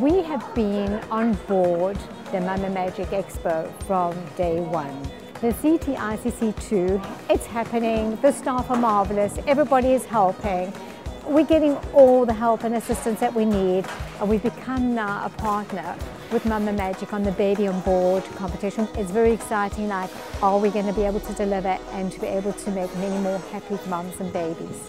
We have been on board the Mama Magic Expo from day one. The CTICC2, it's happening, the staff are marvellous, everybody is helping. We're getting all the help and assistance that we need and we've become now a partner with Mama Magic on the Baby on Board competition. It's very exciting, like are we going to be able to deliver and to be able to make many more happy mums and babies.